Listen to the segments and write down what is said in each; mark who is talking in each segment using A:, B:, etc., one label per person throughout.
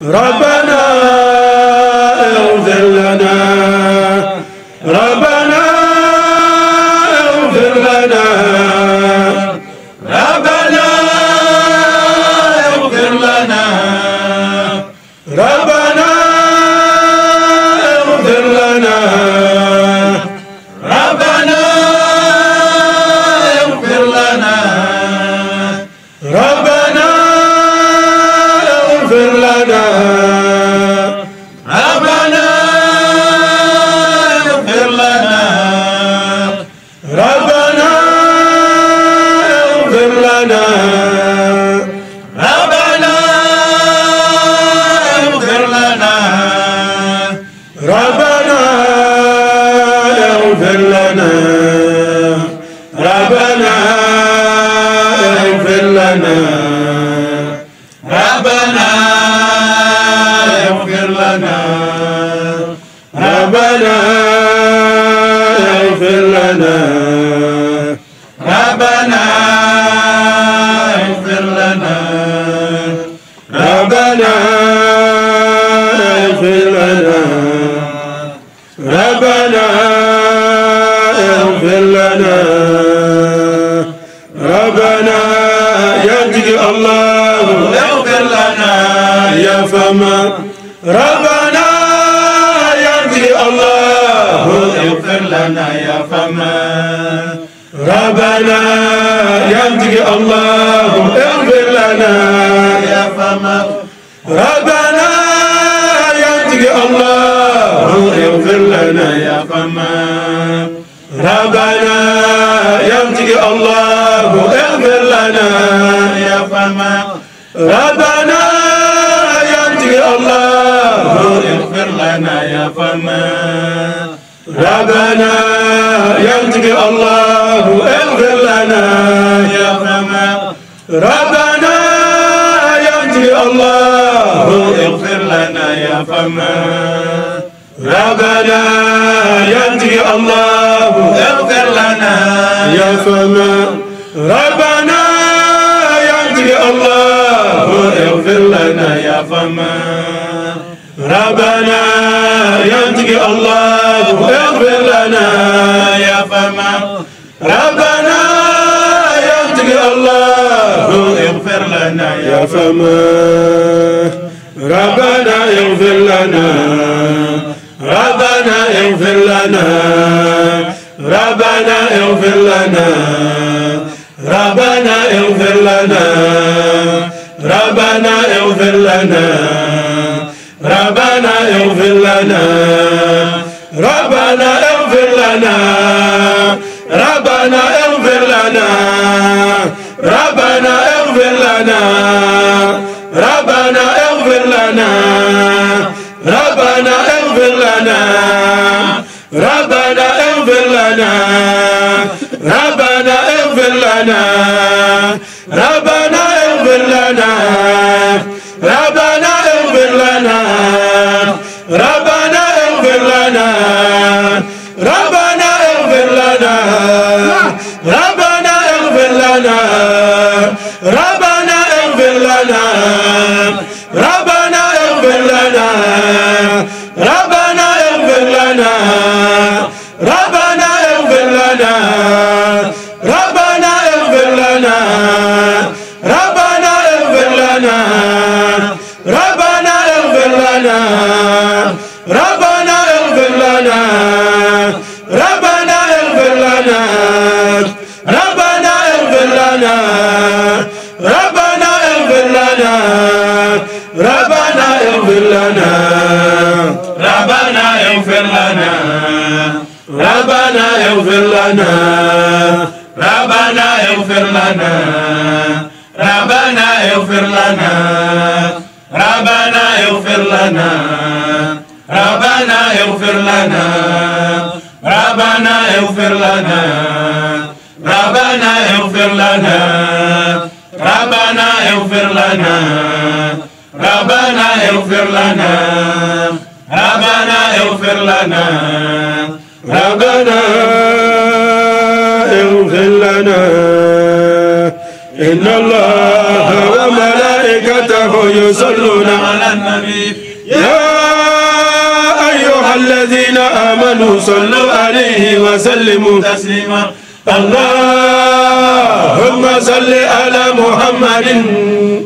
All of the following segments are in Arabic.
A: ربنا اغفر لنا اغفر لنا يا فما ربنا يهديك الله اغفر لنا يا فما ربنا يهديك الله اغفر لنا يا فما ربنا يهديك الله اغفر لنا يا فما ربنا يهديك الله اغفر لنا يا فما ربنا يهديك الله اغفر لنا يا فما ربنا يهديك الله اغفر لنا يا فما ربنا يهديك الله اغفر لنا يا فما ربنا يهديك الله اغفر لنا يا فما ربنا يهديك الله اغفر لنا يا فما ربنا يهديك الله اغفر لنا يا فما ربنا اغفر لنا. ربنا اغفر لنا. ربنا اغفر لنا. ربنا اغفر لنا. ربنا اغفر لنا. ربنا يغفر لنا. ربنا يغفر لنا. ربنا يغفر لنا. ربنا يغفر لنا. ربنا يغفر لنا. ربنا يغفر لنا. ربنا اغفر لنا. ربنا اغفر لنا. ربنا اغفر لنا. لنا. ربنا اغفر لنا. ربنا اغفر لنا. ربنا اغفر لنا. ربنا اغفر لنا. ربنا اغفر لنا. لنا. ربنا اغفر لنا. ربنا اغفر لنا. ربنا اغفر لنا. ربنا اغفر لنا. ربنا اغفر لنا. ربنا اغفر لنا. ربنا اغفر لنا. ربنا اغفر لنا. ربنا اغفر لنا. ربنا اغفر لنا. ربنا اغفر لنا. إن الله وملائكته يصلون على النبي. يا أيها الذين آمنوا صلوا عليه وسلموا تسليما. اللهم صل على محمد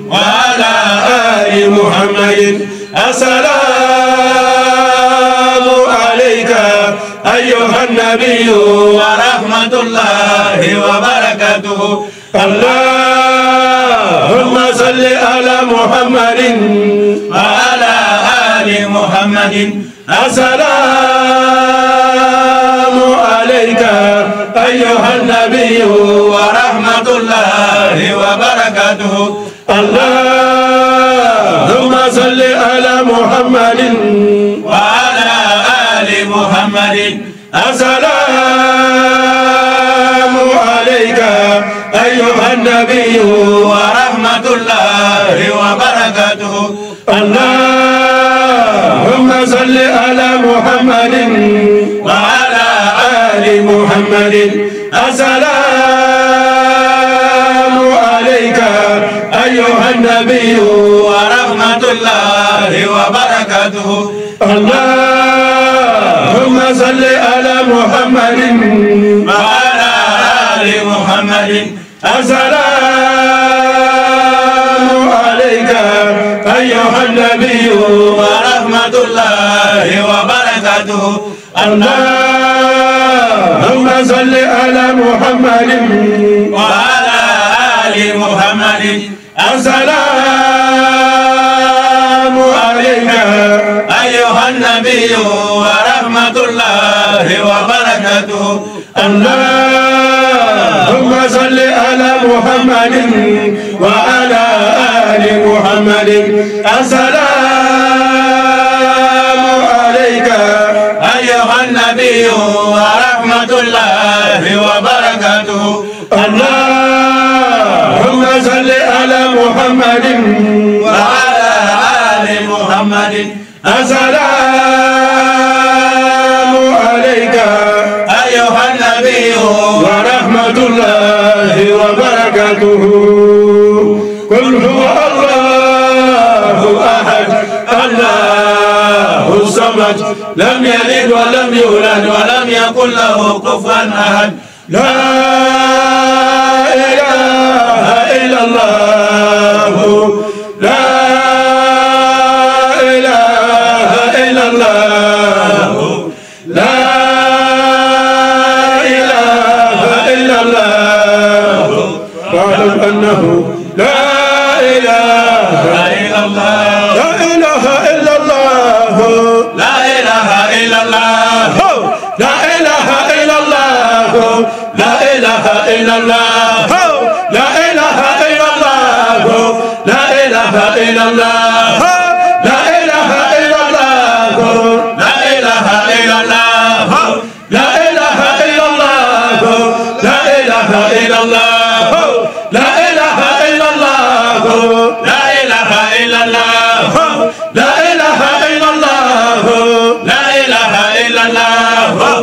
A: وعلى آل محمد. السلام عليك أيها النبي ورحمة الله وبركاته. اللهم صل على محمد وعلى آل محمد. السلام عليك أيها النبي ورحمة الله وبركاته. اللهم صل على محمد السلام عليك أيها النبي ورحمة الله وبركاته. اللهم صل على محمد وعلى آل محمد. السلام عليك أيها النبي ورحمة الله وبركاته. اللهم صل على محمد. وعلى آل محمد. السلام عليك أيها النبي ورحمة الله وبركاته. اللهم صل على محمد. وعلى آل محمد. السلام عليك أيها النبي وبركاته. اللهم صل على محمد وعلى آل محمد. السلام عليك أيها النبي ورحمة الله وبركاته. اللهم صل على محمد وعلى آل محمد. السلام ورحمة الله وبركاته. قل هو الله أحد. الله الصمد. لم يلد ولم يولد ولم يكن له كفوا أحد. لا إله إلا الله.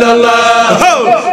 A: illallah.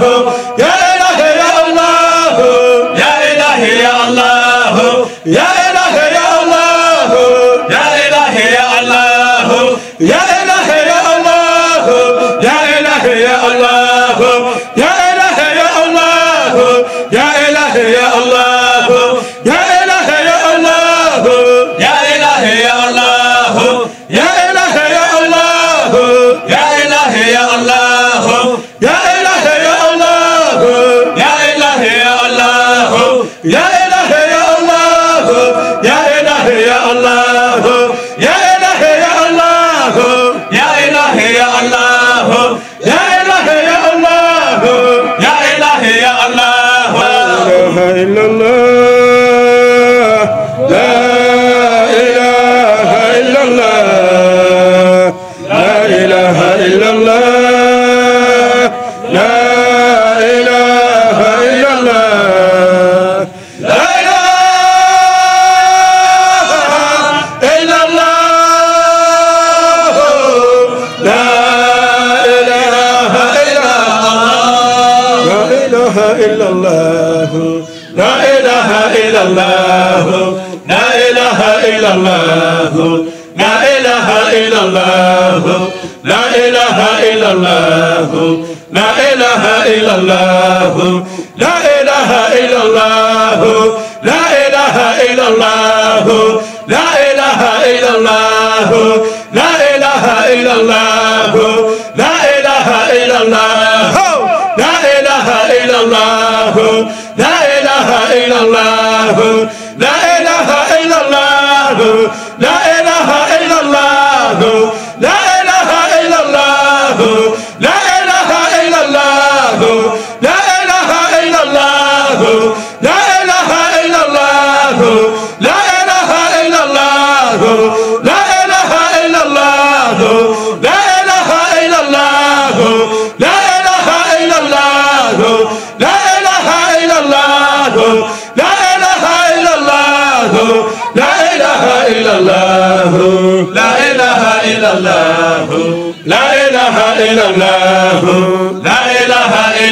A: Rabbim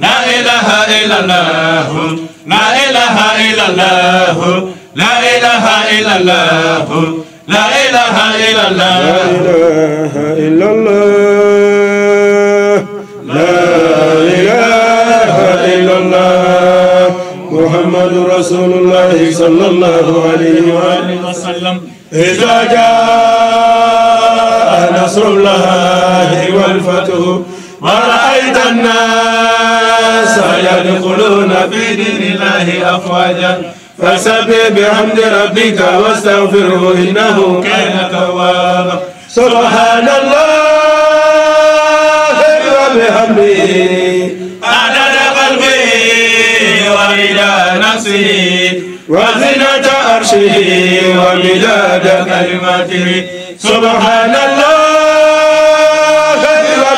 A: لا إله إلا الله. لا إله إلا الله. لا إله إلا الله. لا إله إلا الله. لا إله إلا الله. لا إله إلا الله. محمد رسول الله. صلى الله عليه وآله
B: وسلم
A: إذا جاء نصر الله والفتح ورأيت الناس يدخلون في دين الله أفواجا. فسبح بحمد ربك واستغفره إنه كان توابا. سبحان الله وبحمده.
B: عدد قلبي ورضا نفسه
A: وزنة عرشه ومداد كلماته. سبحان الله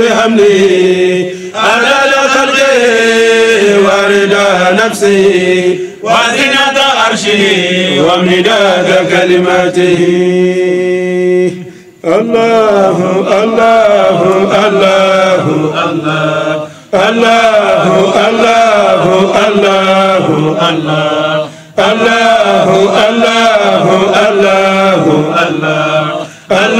A: وبحمده عدد خلقه ورضا نفسه
B: وزنة عرشه
A: ومداد كلماته الله الله الله
B: الله
A: الله الله الله
B: الله
A: الله الله الله
B: الله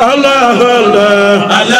A: Allah Allah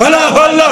A: فلا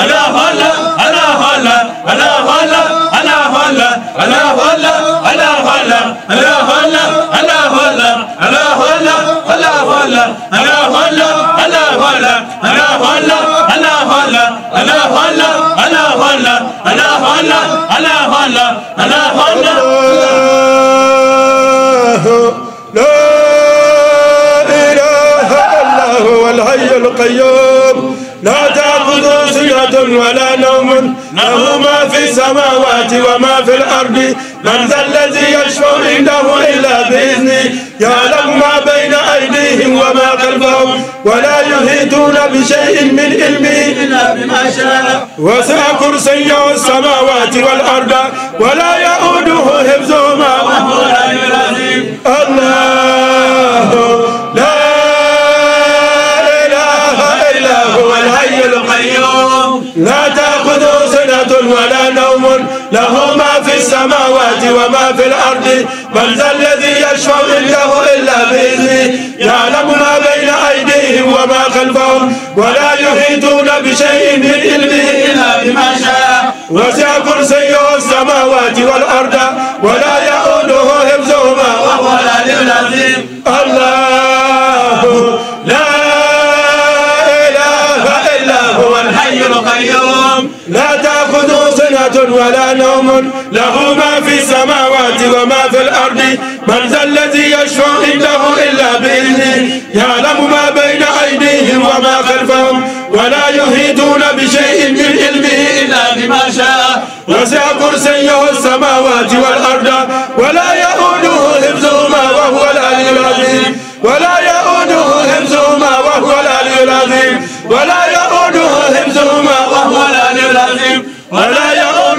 B: فلا ألا فلا ألا فلا ألا فلا ألا فلا ألا فلا ألا فلا ألا فلا ألا فلا ألا فلا ألا فلا ألا فلا ألا فلا ألا فلا ألا فلا ألا فلا ألا فلا ألا فلا ألا فلا ألا فلا
A: لا إله إلا هو الحي القيوم له ما في السماوات وما في الأرض. من ذا الذي يشفع عنده إلا بإذنه. يعلم ما بين أيديهم وما خلفهم ولا يحيطون بشيء من علمه.
B: إلا بما شاء
A: وسع كرسيه السماوات والأرض ولا يؤوده حفظهما.
B: وهو
A: الله لا إله إلا هو الحي
B: القيوم.
A: لا ولا نوم له ما في السماوات وما في الأرض. من ذا الذي يشفع عنده إلا بإذنه. يعلم ما بين أيديهم وما خلفهم ولا يحيطون بشيء من علمه
B: إلا بما شاء.
A: وسع كرسيه السماوات ولا نوم له ما في السماوات وما في الأرض. من ذا الذي يشفع عنده إلا بإذنه. يعلم ما بين أيديهم وما خلفهم ولا يحيطون بشيء من علمه
B: إلا بما شاء.
A: وسع كرسيه السماوات والأرض ولا يؤوده حفظهما وهو العلي العظيم. ولا يؤوده حفظهما وهو العلي العظيم. ولا يؤوده حفظهما
B: وهو العلي العظيم.
A: ولا يؤوده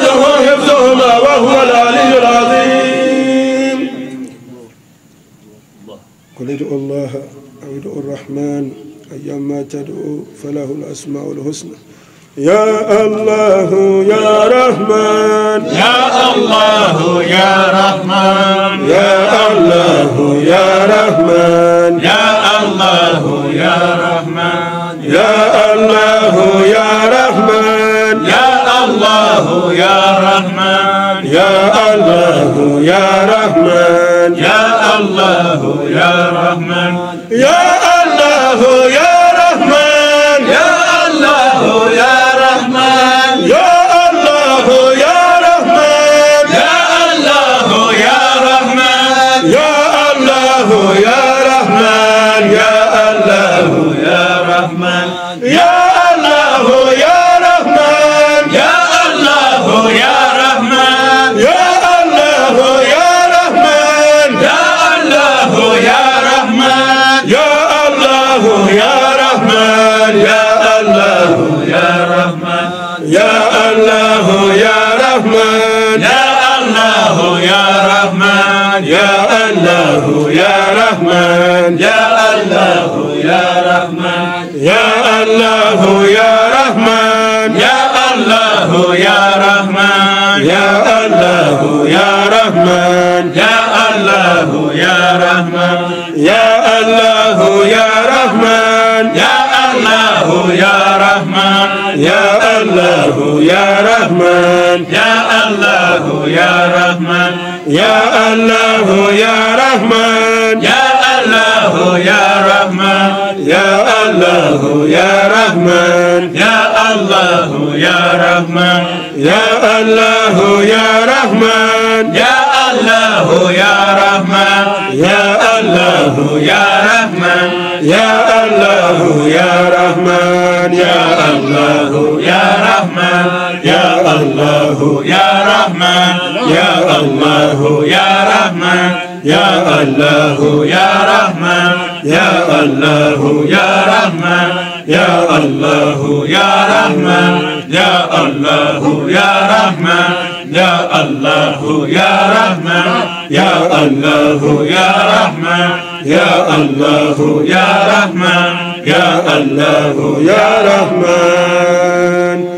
A: ادعوا الله أو ادعوا الرحمن أيما تدعوا فله الأسماء الحسنى. يا الله يا رحمن.
B: يا الله يا رحمن.
A: يا الله يا رحمن.
B: يا الله يا رحمن.
A: يا الله يا رحمن. يا الله
B: يا رحمن.
A: يا الله يا رحمن.
B: يا الله يا رحمن.
A: يا الله يا رحمن.
B: يا الله يا رحمن.
A: يا الله يا رحمن. يا الله
B: يا رحمن.
A: يا الله يا رحمن
B: يا الله يا رحمن.
A: يا الله يا رحمن.
B: يا الله يا رحمن.
A: يا الله يا رحمن.
B: يا الله يا رحمن.
A: يا الله يا رحمن.
B: يا الله يا رحمن.
A: يا الله يا رحمن.
B: يا الله يا رحمن.
A: يا الله يا رحمن
B: يا الله يا رحمن
A: يا الله يا رحمن
B: يا الله يا رحمن
A: يا الله يا رحمن
B: يا الله يا رحمن
A: يا الله يا رحمن
B: يا الله يا رحمن
A: يا الله
B: يا رحمن
A: يا الله يا رحمن يا الله
B: يا رحمن
A: يا الله
B: يا رحمن
A: يا الله
B: يا رحمن
A: يا الله
B: يا رحمن
A: يا الله
B: يا رحمن
A: يا الله
B: يا رحمن يا الله يا رحمن يا الله يا رحمن
A: يا الله
B: يا رحمن
A: يا الله
B: يا رحمن
A: يا الله يا رحمن